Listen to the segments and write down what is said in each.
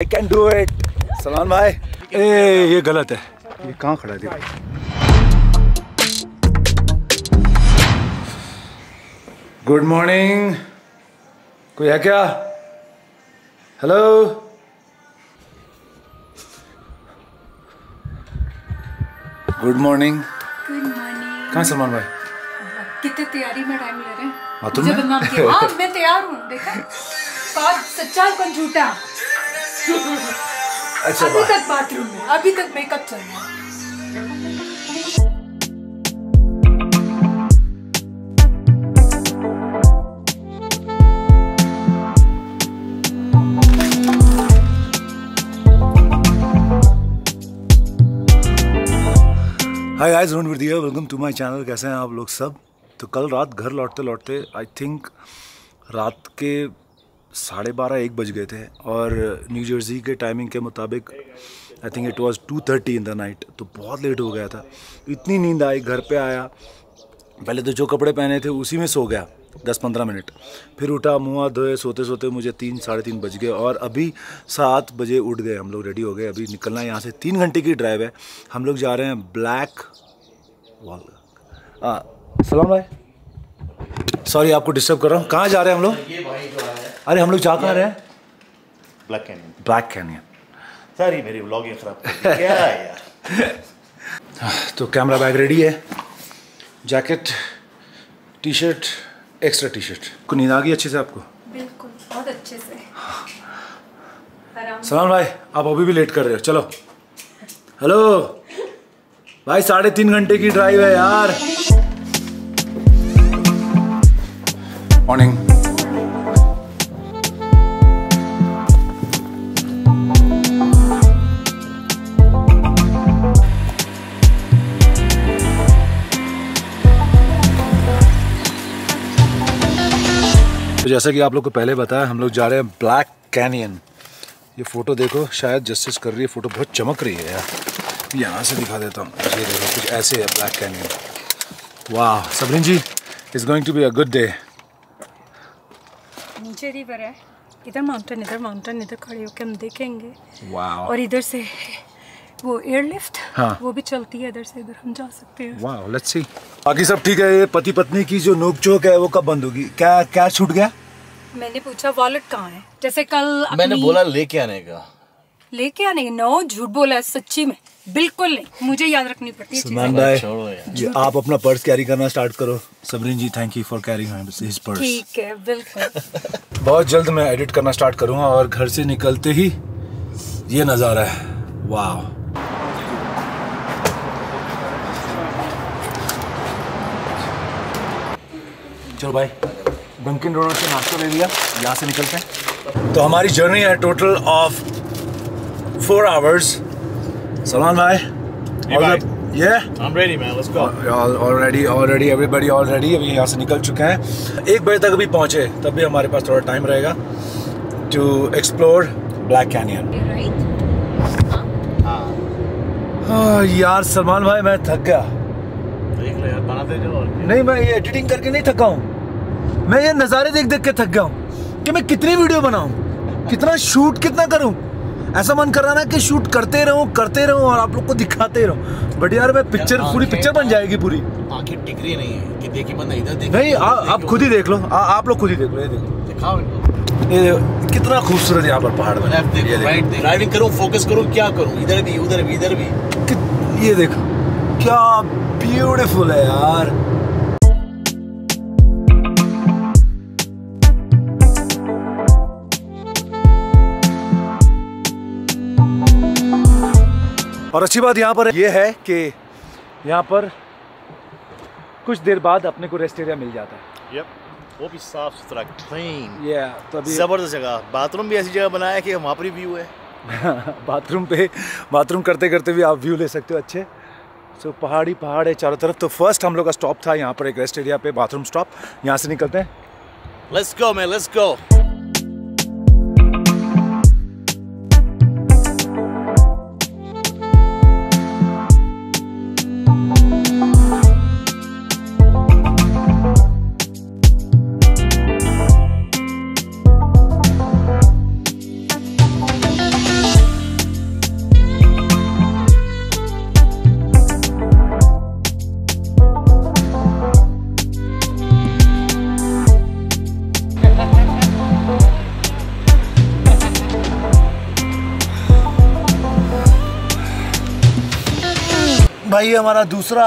I can do it Salman भाई ए ये गलत है। ये कहाँ खड़ा है? गुड मॉर्निंग कोई है क्या? Hello good morning good morning कहाँ सलमान भाई? कितने तैयारी में टाइम ले रहे हैं? हाँ मैं तैयार हूँ देखा? सच्चा कौन झूठा अच्छा अभी तक बाथरूम में अभी तक मेकअप चल रहा है। Hi guys Rohan Vardiya welcome to my channel कैसे हैं आप लोग सब? तो कल रात घर लौटते लौटते आई थिंक रात के साढ़े बारह, एक बज गए थे और न्यू जर्सी के टाइमिंग के मुताबिक I think it was two thirty in the night तो बहुत लेट हो गया था। इतनी नींद आई, घर पे आया। पहले तो जो कपड़े पहने थे, उसी में सो गया, दस पंद्रह मिनट। फिर उठा, मुँह हाथ धोए सोते सोते मुझे तीन, साढ़े तीन बज गए और अभी सात बजे उठ गए हम लोग रेडी हो गए। अभी निकलना है यहाँ से तीन घंटे की ड्राइव है। हम लोग जा रहे हैं ब्लैक वॉल हाँ सलाम भाई। सॉरी आपको डिस्टर्ब कर रहा हूँ। कहाँ जा रहे हैं हम लोग? अरे हम लोग जा कहाँ रहे हैं? ब्लैक कैनियन ब्लैक कैनियन सारी मेरी व्लॉगिंग खराब क्या यार? तो कैमरा बैग रेडी है। Jacket T shirt extra T shirt को नींद आ गई अच्छे से आपको? बिल्कुल बहुत अच्छे से। सलाम भाई आप अभी भी लेट कर रहे हो। चलो। हेलो भाई साढ़े तीन घंटे की ड्राइव है यार। मॉर्निंग तो जैसा कि आप लोग को पहले बताया हम लोग जा रहे हैं ब्लैक कैनियन ये फ़ोटो देखो शायद जस्टिस कर रही है फ़ोटो बहुत चमक रही है यार। यहाँ से दिखा देता हूँ। ये देखो कुछ ऐसे है ब्लैक कैनियन वाह Sabreen ji is going to be a good day नीचे रिवर है। इधर माउंटेन इधर माउंटेन इधर खड़े होकर हम देखेंगे। वाह और इधर से वो एयरलिफ्ट हाँ। वो भी चलती है इधर से इधर हम जा सकते हैं। वाह लेट्स सी बाकी सब ठीक है ये पति पत्नी की जो नोकझोंक है वो कब बंद होगी? क्या क्या छूट गया? मैंने पूछा वॉलेट कहाँ है? जैसे कल मैंने बोला लेके आने का। लेके आने नो झूठ बोला है सच्ची में। बिल्कुल नहीं मुझे याद रखनी पड़ती है सलमान भाई छोड़ो यार। आप अपना पर्स कैरी करना स्टार्ट करो। Sabreen ji thank you for carrying his purse ठीक है बिल्कुल। बहुत जल्द मैं एडिट करना स्टार्ट करूँगा और घर से निकलते ही ये नज़ारा है। वाह चलो भाई डंकिन रोड से नाश्ता ले लिया यहाँ से निकलते हैं। तो हमारी जर्नी है total of four hours Salman भाई भाई। ये I'm ready man let's go. Already already everybody already अभी यहाँ से निकल चुके हैं। एक बजे तक अभी पहुँचे तब भी हमारे पास थोड़ा टाइम रहेगा टू एक्सप्लोर ब्लैक कैनियन हाँ यार सलमान भाई मैं थक गया। देख ले यार और नहीं मैं ये एडिटिंग करके नहीं थका हूँ। मैं ये नज़ारे देख देख के थक गया हूँ कि मैं कितनी वीडियो बनाऊँ कितना शूट कितना करूँ। ऐसा मन कर रहा ना कि शूट करते रहूँ करते रहूँ और आप लोग को दिखाते रहूँ। बट यार मैं पिक्चर पूरी पिक्चर बन जाएगी पूरी। आँखें टिक रही नहीं है कि देखी बंदा इधर देख नहीं आप खुद ही देख लो। आ, आप लोग खुद ही देख लो ये देखो। दिखाओ इनको। ये कितना खूबसूरत यहाँ पर पहाड़ देखो ड्राइविंग करूँ फोकस करूँ क्या करूँ? इधर भी उधर भी इधर भी। ये देखो क्या ब्यूटीफुल है यार। और अच्छी बात यहाँ पर ये है कि यहाँ पर कुछ देर बाद अपने को रेस्ट एरिया मिल जाता है। यप वो भी साफ़ सुथरा क्लीन ये ज़बरदस्त जगह। बाथरूम भी ऐसी जगह बनाया है कि वहाँ पर ही व्यू है। बाथरूम पे बाथरूम करते करते भी आप व्यू ले सकते हो अच्छे। सो पहाड़ी पहाड़ है चारों तरफ़। तो फ़र्स्ट हम लोग का स्टॉप था यहाँ पर एक रेस्ट एरिया पे बाथरूम स्टॉप यहाँ से निकलते हैं। Let's go man let's go भाई हमारा दूसरा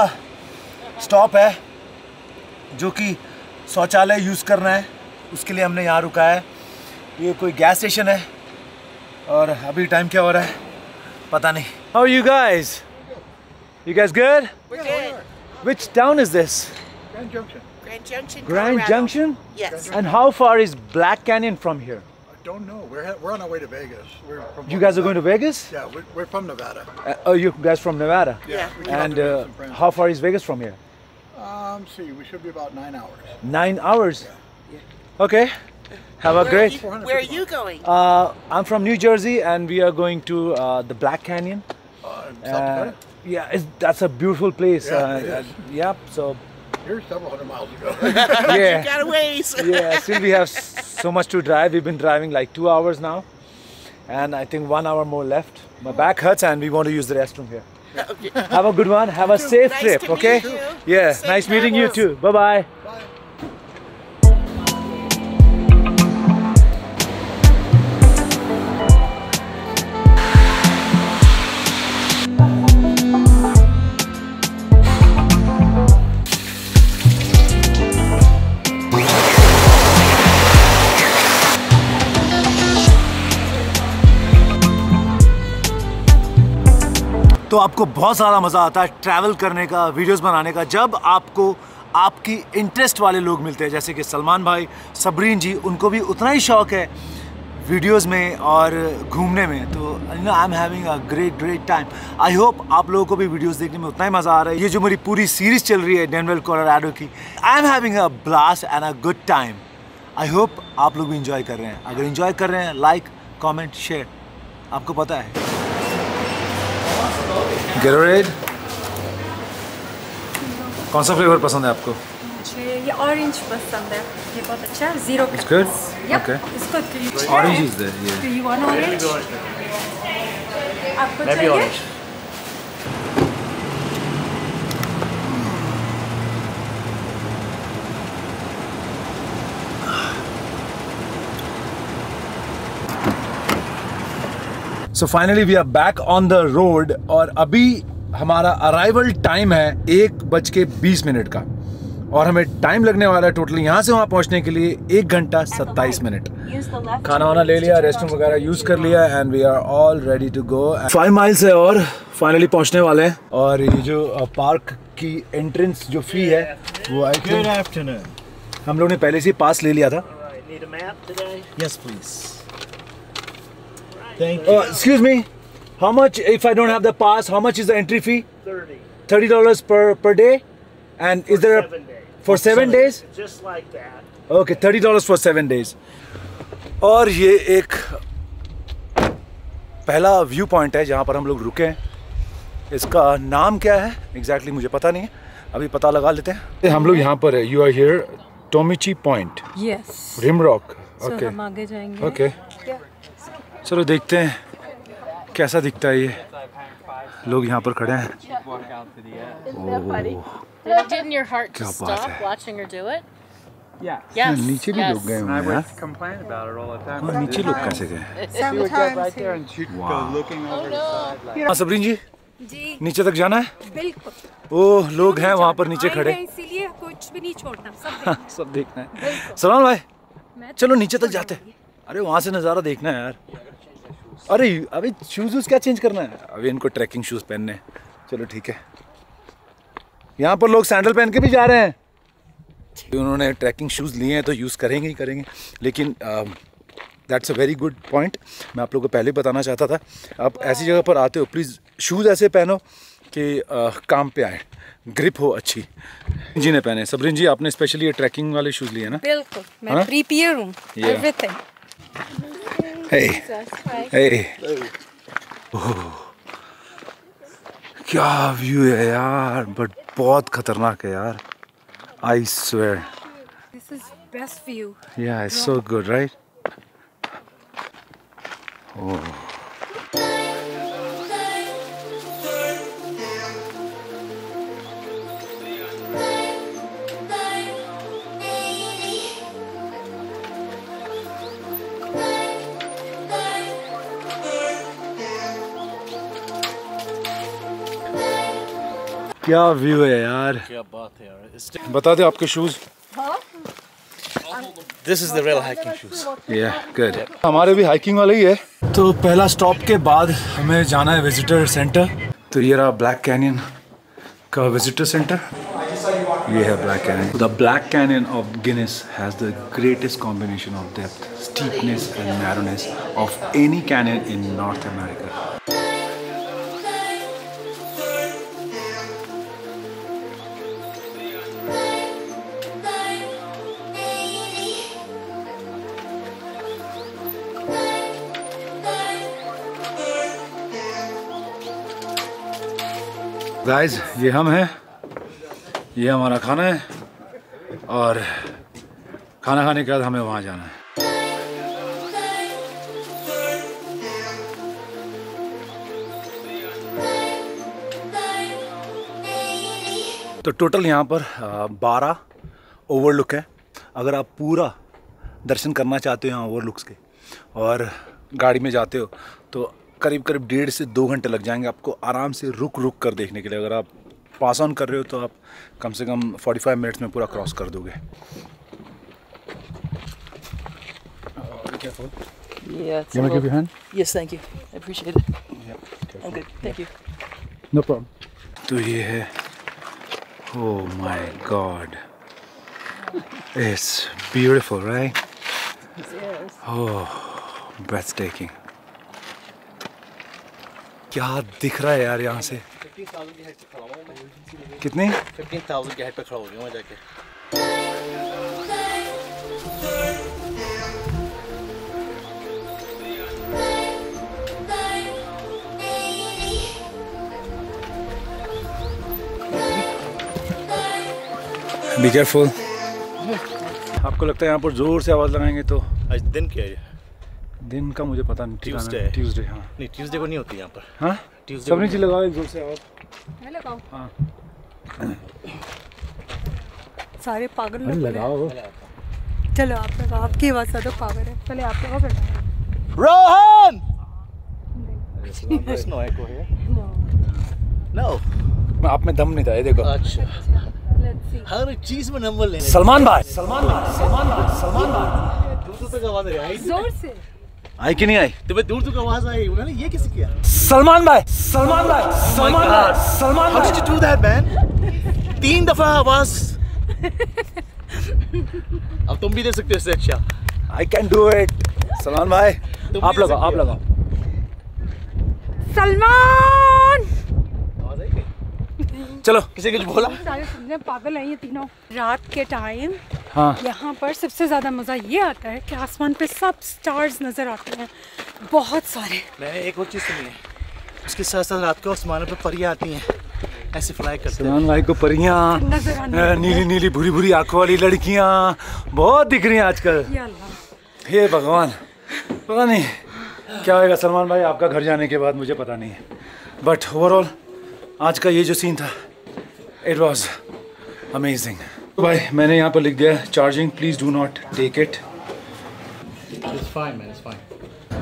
स्टॉप है जो कि शौचालय यूज़ करना है। उसके लिए हमने यहाँ रुका है। ये कोई गैस स्टेशन है और अभी टाइम क्या हो रहा है पता नहीं। How you guys you guys good which town is this Grand Junction Grand Junction yes and how far is Black Canyon from here I don't know. We're, we're on our way to Vegas. We're from You guys are going to Vegas? Yeah, we're, we're from Nevada. Uh, oh, you guys from Nevada? Yeah. we came out And uh, how far is Vegas from here? Um, see, we should be about nine hours. Nine hours. Yeah. Okay. Have a Where great. Are you, where are you going? Uh, I'm from New Jersey, and we are going to uh, the Black Canyon. Uh, South Uh, Dakota? yeah, it's, that's a beautiful place. Yeah, uh, it is. uh, yep. So You're several hundred miles ago. yeah, Got a ways. yeah. Still, we have so much to drive. We've been driving like two hours now, and I think one hour more left. My back hurts, and we want to use the restroom here. Okay. Have a good one. Have a safe Nice trip. to okay. meet you. Yeah. Safe nice meeting you travels. too. Bye तो आपको बहुत ज़्यादा मज़ा आता है travel करने का videos बनाने का, जब आपको आपकी इंटरेस्ट वाले लोग मिलते हैं, जैसे कि सलमान भाई, सबरीन जी, उनको भी उतना ही शौक है वीडियोस में और घूमने में। तो you know I am having a great great time I hope आप लोगों को भी वीडियोस देखने में उतना ही मज़ा आ रहा है। ये जो मेरी पूरी सीरीज़ चल रही है डेनवेल कोलोराडो की I am having a blast and a good time I hope आप लोग भी इंजॉय कर रहे हैं। अगर इंजॉय कर रहे हैं लाइक कॉमेंट शेयर आपको पता है। गेटोरेड कौन सा फ्लेवर पसंद है आपको? ये ऑरेंज पसंद है। ये बहुत अच्छा ज़ीरो ऑरेंज इज़ आपको so finally we are back on the road और अभी हमारा अराइवल टाइम है एक बज के बीस मिनट का और हमें टाइम लगने वाला है टोटली यहाँ से वहाँ पहुँचने के लिए एक घंटा सत्ताईस मिनट खाना वाना ले लिया रेस्टरूम वगैरह यूज़ कर लिया and we are all ready to go five miles है और फाइनली पहुँचने वाले हैं और ये जो पार्क की एंट्रेंस जो फ़ी है वो आई afternoon. हम लोग ने पहले से पास ले लिया था? Yes, please. Thank you. Excuse me how much if I don't have the pass how much is the entry fee 30 thirty dollars per per day and is there seven a, days. For seven days Just like that. Thirty dollars for seven days और ये एक पहला view point है जहाँ पर हम लोग रुके हैं। इसका नाम क्या है? एग्जैक्टली exactly मुझे पता नहीं है। अभी पता लगा लेते हैं। हम लोग यहाँ पर है। You are here Tomichi point Yes. Rim Rock okay हम आगे जाएँगे. ओके चलो देखते हैं कैसा दिखता है ये। लोग यहाँ पर खड़े हैं। क्या बात है। Yeah. Yes. हाँ, नीचे भी लोग गए हैं। हाँ, नीचे लोग कैसे गए? हाँ सबरीन जी? जी। नीचे तक जाना है? बिल्कुल। ओह लोग हैं वहाँ पर नीचे खड़े। इसीलिए कुछ भी नहीं छोड़ना सब हाँ, देखना। है। सलाम भाई चलो नीचे तक जाते हैं। अरे वहाँ से नज़ारा देखना है यार। अरे अभी शूज़ वूज़ क्या चेंज करना है? अभी इनको ट्रैकिंग शूज़ पहनने हैं। चलो ठीक है। यहाँ पर लोग सैंडल पहन के भी जा रहे हैं। उन्होंने ट्रैकिंग शूज़ लिए हैं तो यूज़ करेंगे ही करेंगे। लेकिन that's a very good point मैं आप लोगों को पहले ही बताना चाहता था। आप ऐसी जगह पर आते हो प्लीज़ शूज़ ऐसे पहनो कि अ, काम पे आए। ग्रिप हो अच्छी। जी ने पहने। सबरिन जी आपने स्पेशली ये ट्रैकिंग वाले शूज़ लिए ना? बिल्कुल। हाँ? मैं प्रीपियर हूँ। Yeah. Everything Hey. Hey. क्या व्यू है यार बट बहुत खतरनाक है यार. I swear this is best view या इट्स सो गुड राइट क्या व्यू है यार। क्या बात है यार। बता दे आपके shoes This is the real hiking shoes. या गुड हमारे भी हाइकिंग वाले ही है। तो पहला स्टॉप के बाद हमें जाना है विजिटर सेंटर तो ये रहा ब्लैक कैनियन का विजिटर सेंटर ये है Black Canyon the Black Canyon of Gunnison has the greatest combination of depth steepness and narrowness of any canyon in North America guys ये हम हैं। ये हमारा खाना है और खाना खाने के बाद हमें वहाँ जाना है। तो टोटल यहाँ पर बारह ओवरलुक है। अगर आप पूरा दर्शन करना चाहते हो यहाँ ओवरलुक्स के और गाड़ी में जाते हो तो करीब करीब डेढ़ से दो घंटे लग जाएँगे आपको आराम से रुक रुक कर देखने के लिए। अगर आप पास ऑन कर रहे हो तो आप कम से कम 45 मिनट्स में पूरा क्रॉस कर दोगे। तो ये है ओ my god it's beautiful right oh breathtaking क्या दिख रहा है यार यहाँ से? कितनी? 15,000 के हेड पे खड़ा हो गया वहाँ जाके। बी केयरफुल आपको लगता है यहाँ पर ज़ोर से आवाज़ लगाएँगे तो? आज दिन क्या है दिन का मुझे पता नहीं Tuesday. ट्यूसडे हाँ। नहीं ट्यूसडे को नहीं होती यहाँ पर। हाँ? Tuesday सबको नीचे लगाओ एक ज़ोर से आवाज़ सारे पागल लोग हैं। लगाओ। चलो आप लगाओ आपकी आवाज़ ज़्यादा पागल है। चले आप लगाओ फिर Rohan! There's no echo here. No. आप में दम नहीं था ये देखो। अच्छा। हर चीज़ में नंबर लेने सलमान भाई सलमान भाई सलमान भाई सलमान भाई। ज़ोर से। आई कि नहीं आई? तो मैं दूर तक आवाज़ आई उन्होंने ये कैसे किया? सलमान भाई सलमान भाई सलमान भाई Salman you do that, man? तीन दफ़ा आवाज़। अब तुम भी दे सकते हो इससे अच्छा। I can do it Salman भाई आप लगाओ आप लगाओ। सलमान? चलो। किसी कुछ बोला? सारे समझे पागल हैं ये तीनों। रात के टाइम हाँ। यहाँ पर सबसे ज़्यादा मज़ा ये आता है कि आसमान पे सब स्टार्स नज़र आते हैं। बहुत सारे। मैंने एक और चीज़ सुनी है। उसके साथ साथ रात को आसमान पे परियाँ आती हैं। ऐसे फ्लाई करते हैं। सलमान भाई को परियाँ नीली नीली बुरी बुरी आँखों वाली लड़कियाँ। बहुत दिख रही हैं आजकल। हे भगवान। पता नहीं क्या होएगा सलमान भाई आपका घर जाने के बाद मुझे पता नहीं है। बट ओवरऑल आज का ये जो सीन था इट वॉज़ अमेजिंग भाई मैंने यहाँ पर लिख दिया charging please do not take it.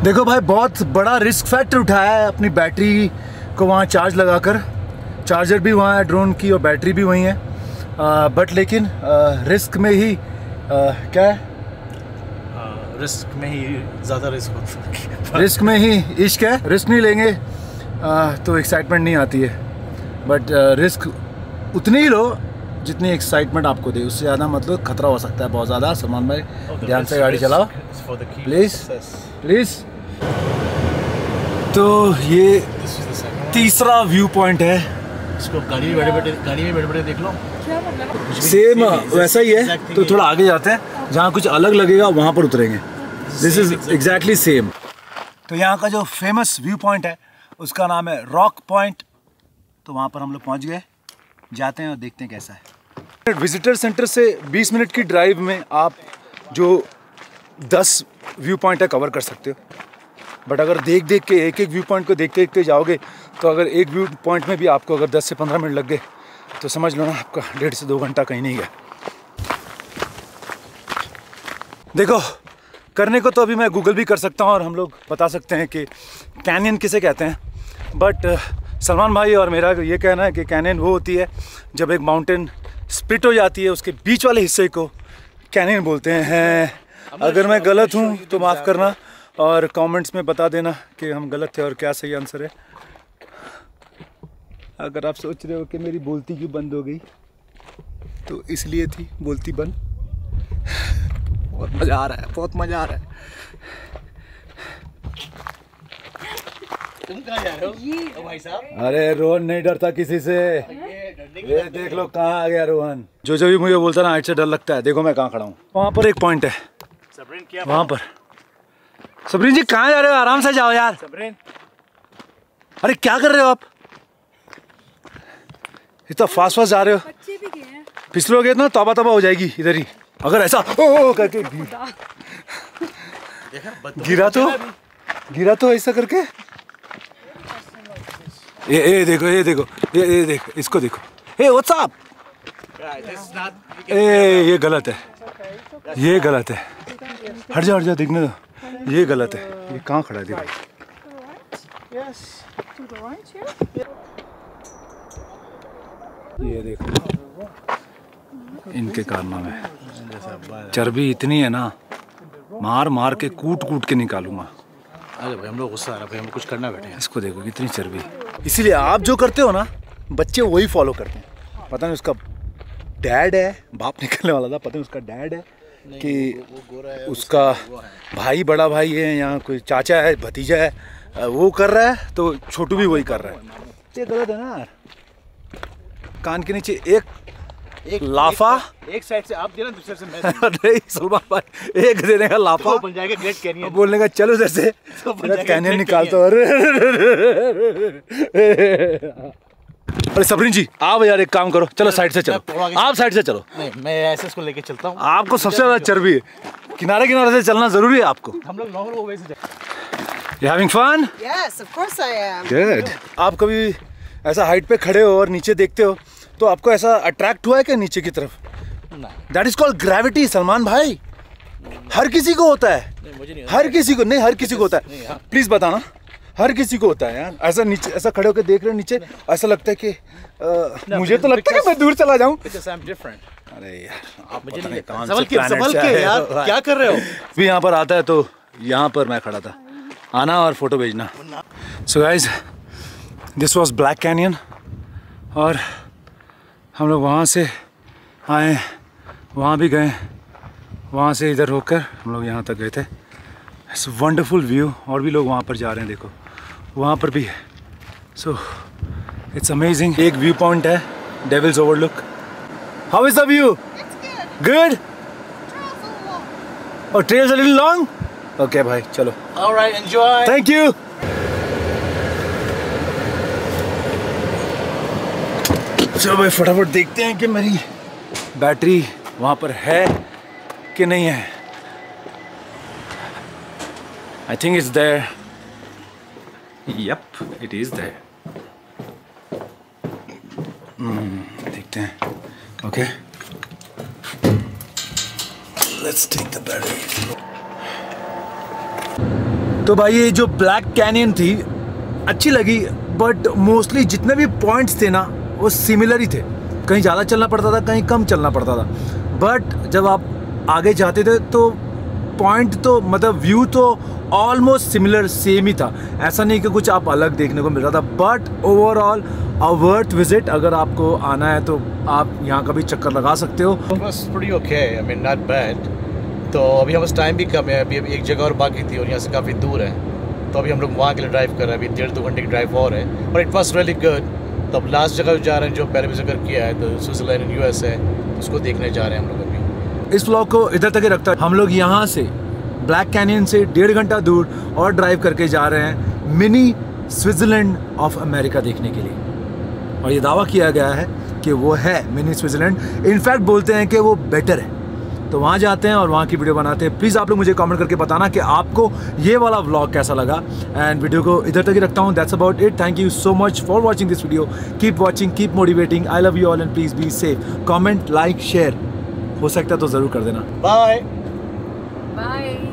देखो भाई बहुत बड़ा रिस्क फैक्टर उठाया है अपनी बैटरी को वहाँ चार्ज लगाकर। चार्जर भी वहाँ है ड्रोन की और बैटरी भी वहीं है। आ, बट लेकिन आ, रिस्क में ही आ, क्या है? रिस्क में ही ज़्यादा रिस्क होता है रिस्क में ही इश्क है। रिस्क नहीं लेंगे आ, तो एक्साइटमेंट नहीं आती है। बट रिस्क उतनी ही लो जितनी एक्साइटमेंट आपको दे उससे ज़्यादा मतलब खतरा हो सकता है बहुत ज़्यादा। सलमान भाई ध्यान से गाड़ी चलाओ। success. प्लीज़ तो ये. तीसरा व्यू पॉइंट है। इसको गाड़ी में बैठे बैठे गाड़ी में बैठे बैठे देख लो। सेम वैसा ही है। तो थोड़ा आगे जाते हैं। जहाँ कुछ अलग लगेगा वहाँ पर उतरेंगे। दिस इज़ एग्जैक्टली सेम तो यहाँ का जो फ़ेमस व्यू पॉइंट है उसका नाम है रॉक पॉइंट तो वहाँ पर हम लोग पहुँच गए। जाते हैं और देखते हैं कैसा है। विजिटर सेंटर से 20 मिनट की ड्राइव में आप जो 10 व्यू पॉइंट है कवर कर सकते हो। बट अगर देख देख के, एक एक व्यू पॉइंट को देखते देखते जाओगे तो अगर एक व्यू पॉइंट में भी आपको अगर 10 से 15 मिनट लग गए तो समझ लो ना आपका डेढ़ से दो घंटा कहीं नहीं गया। देखो, करने को तो अभी मैं गूगल भी कर सकता हूँ और हम लोग बता सकते हैं कि कैनियन किसे कहते हैं। बट सलमान भाई और मेरा ये कहना है कि कैनियन वो होती है जब एक माउंटेन स्प्लिट हो जाती है उसके बीच वाले हिस्से को कैनन बोलते हैं अगर मैं गलत हूँ तो माफ़ करना और कमेंट्स में बता देना कि हम गलत थे और क्या सही आंसर है। अगर आप सोच रहे हो कि मेरी बोलती क्यों बंद हो गई तो इसलिए थी बोलती बंद। बहुत मज़ा आ रहा है बहुत मज़ा आ रहा है। तुम कहाँ जा रहे हो? ओ भाई साहब। अरे रोहन नहीं डरता किसी से। ये देख लो कहाँ आ गया रोहन। जो जो भी मुझे बोलता ना हाइट से डर लगता है। देखो मैं कहाँ खड़ा हूँ। वहाँ पर एक पॉइंट है। क्या वहाँ पर। सबरीन जी कहाँ जा रहे हो? आराम से जाओ यार। सबरीन। अरे क्या कर रहे हो आप? इतना फास्ट फास्ट जा रहे हो। बच्चे भी गए फिसलोगे ना तौबा तौबा हो जाएगी इधर ही। अगर ऐसा ओ, ओ करके गिरा तो। गिरा तो ऐसा करके। ये ये देखो ये देखो ये ये देखो इसको देखो। ए व्हाट्स अप ए ये गलत है। ये गलत है। हट जा हट जा देखने दो। ये गलत है। ये कहाँ खड़ा है देखो। ये देखो। इनके कारनामे। चर्बी इतनी है ना मार मार के कूट कूट के निकालूँगा। अरे भाई हम लोग गुस्सा आ रहा है भाई हम कुछ करना बैठे हैं। इसको देखो कितनी चर्बी। इसीलिए आप जो करते हो ना बच्चे वही फॉलो करते हैं। पता नहीं उसका डैड है बाप निकलने वाला था पता नहीं उसका डैड है कि उसका भाई बड़ा भाई है या कोई चाचा है भतीजा है वो कर रहा है तो छोटू भी वही कर रहा है। ये गलत है ना यार। कान के नीचे एक एक लाफा? एक, साइड से आप देना दूसरे से मैं। नहीं सलमान भाई एक देने का लाफा? तो बन जाएगा ग्रेट अब कैनियन बोलने का चलो जैसे तो बन मेरा जाएगा कैनियन निकालता हूँ। अरे अरे सबरीन जी आप यार एक काम करो। चलो साइड से चलो। आप साइड से चलो। नहीं मैं ऐसे इसको लेके चलता हूँ। आपको सबसे ज़्यादा चर्बी है। किनारे किनारे से चलना ज़रूरी है आपको। हम लोग नॉर्मल वो वैसे जाए you having fun Yes, of course I am. Good आप कभी ऐसा हाइट पे खड़े हो और नीचे देखते हो तो आपको ऐसा अट्रैक्ट हुआ है क्या नीचे की तरफ़? That is called gravity Salman भाई। हर किसी को होता है। नहीं मुझे नहीं हर किसी को नहीं हर किसी को होता है। हाँ। प्लीज़ बताना। हर किसी को होता है यार। ऐसा नीचे ऐसा खड़े होकर देख रहे हो नीचे ऐसा लगता है कि अ, मुझे तो लगता है कि मैं दूर चला जाऊँ। अरे यार आप मुझे नहीं संभल के संभल के यार क्या कर रहे हो? भी यहाँ पर आता है तो यहाँ पर मैं खड़ा था। आना और फ़ोटो भेजना। So guys this was Black Canyon और हम लोग वहाँ से आए वहाँ भी गए वहाँ से इधर होकर हम लोग यहाँ तक गए थे। इट्स वंडरफुल व्यू और भी लोग वहाँ पर जा रहे हैं देखो। वहाँ पर भी है। सो इट्स अमेजिंग एक व्यू पॉइंट है Devil's Overlook how is the view good और ट्रेल्स लिटिल लॉन्ग ओके भाई चलो। ऑलराइट एंजॉय थैंक यू चलो भाई फटाफट देखते हैं कि मेरी बैटरी वहाँ पर है कि नहीं है। I think is there yup it is Hmm, देखते हैं। Okay let's take the battery तो भाई ये जो ब्लैक कैनियन थी अच्छी लगी बट मोस्टली जितने भी पॉइंट्स थे ना वो सिमिलर ही थे। कहीं ज़्यादा चलना पड़ता था कहीं कम चलना पड़ता था। बट जब आप आगे जाते थे तो पॉइंट तो मतलब व्यू तो ऑलमोस्ट सिमिलर सेम ही था। ऐसा नहीं कि कुछ आप अलग देखने को मिल रहा था। But overall a worth visit अगर आपको आना है तो आप यहाँ का भी चक्कर लगा सकते हो। pretty okay. I mean, not तो अभी हमारे टाइम भी कम है अभी अभी एक जगह और बाकी थी और यहाँ से काफ़ी दूर है। तो अभी हम लोग वहाँ के लिए ड्राइव कर रहे हैं अभी डेढ़ दो घंटे की ड्राइव और है। और इट वॉज़ रियली गुड तो अब लास्ट जगह जा रहे हैं जो पहले भी ज़िक्र किया है तो स्विट्जरलैंड यू एस है, उसको देखने जा रहे हैं हम लोग अभी। इस ब्लॉग को इधर तक ही रखता है। हम लोग यहाँ से ब्लैक कैनियन से डेढ़ घंटा दूर और ड्राइव करके जा रहे हैं मिनी स्विट्जरलैंड ऑफ़ अमेरिका देखने के लिए। और ये दावा किया गया है कि वो है मिनी स्विट्जरलैंड इनफैक्ट बोलते हैं कि वो बेटर है। तो वहाँ जाते हैं और वहाँ की वीडियो बनाते हैं। प्लीज़ आप लोग मुझे कमेंट करके बताना कि आपको ये वाला व्लॉग कैसा लगा। एंड वीडियो को इधर तक ही रखता हूँ। That's about it thank you so much for watching this video keep watching keep motivating I love you all and please be safe comment like share हो सकता है तो ज़रूर कर देना। Bye bye